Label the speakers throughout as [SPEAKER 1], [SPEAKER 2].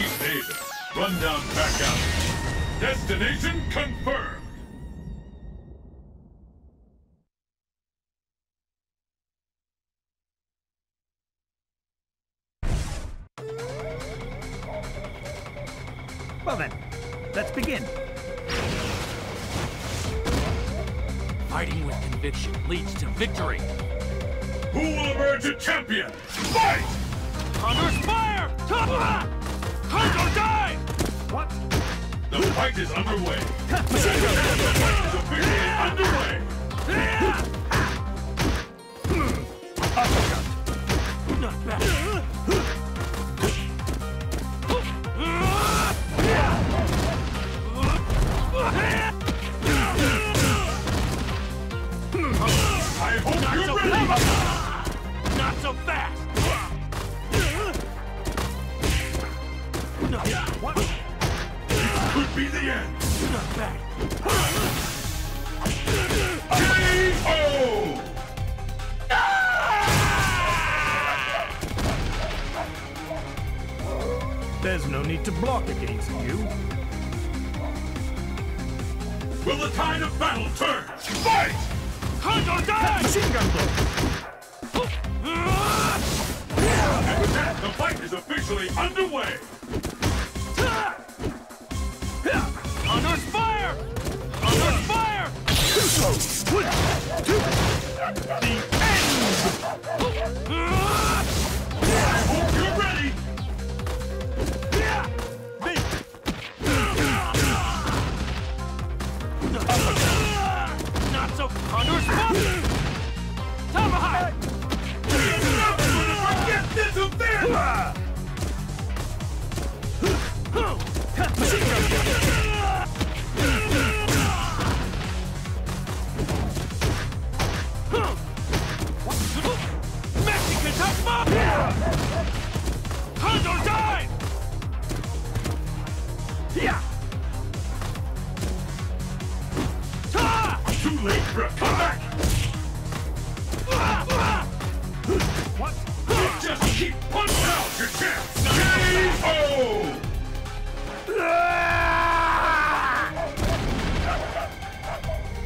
[SPEAKER 1] East Asia. Rundown back out. Destination confirmed.
[SPEAKER 2] Well then, let's begin.
[SPEAKER 3] Fighting with conviction leads to victory.
[SPEAKER 1] Who will emerge a champion? Fight!
[SPEAKER 3] Condor
[SPEAKER 2] Spire!
[SPEAKER 1] Top! Fight is underway. The fight is officially underway.
[SPEAKER 3] Not bad.
[SPEAKER 1] Be the end.
[SPEAKER 3] Not bad.
[SPEAKER 1] KO!
[SPEAKER 2] There's no need to block against you.
[SPEAKER 1] Will the tide of battle turn? Fight!
[SPEAKER 3] Condor Dive!
[SPEAKER 2] Machine gun blow!
[SPEAKER 1] And with that, the fight is officially underway.
[SPEAKER 3] Not so Condor's! Tomahawk!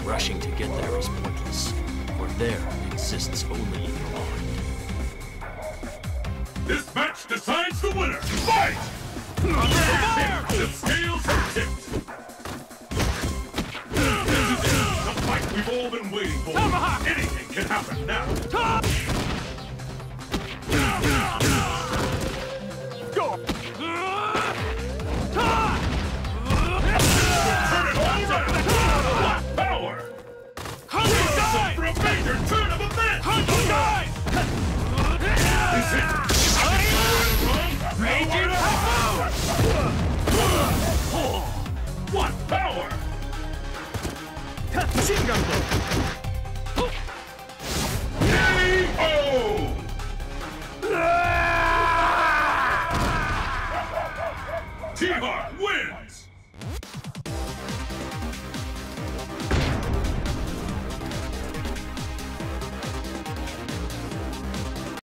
[SPEAKER 3] Rushing to get there is pointless, for there exists only in your mind.
[SPEAKER 1] This match decides the winner. Fight! We've all been waiting for.
[SPEAKER 3] Tomahawk!
[SPEAKER 1] Anything can happen now.
[SPEAKER 3] Ta!
[SPEAKER 2] Go!
[SPEAKER 1] Turn it all power! For a major turn of events!
[SPEAKER 3] Condor Dive!
[SPEAKER 1] Is it?
[SPEAKER 3] Major
[SPEAKER 2] Machine!
[SPEAKER 1] T-Bar wins!